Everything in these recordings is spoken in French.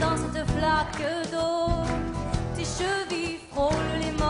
dans cette flaque d'eau, tes chevilles frôlent les morts.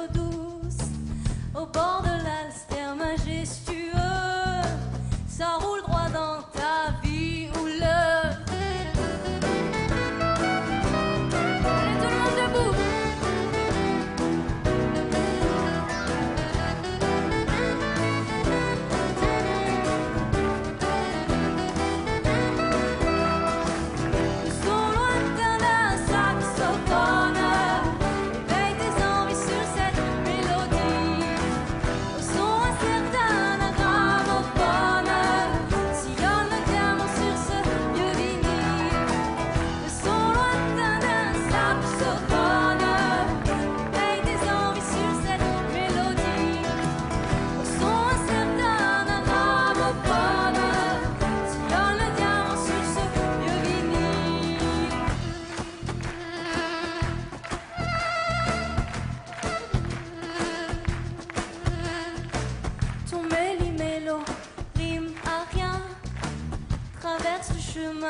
是吗？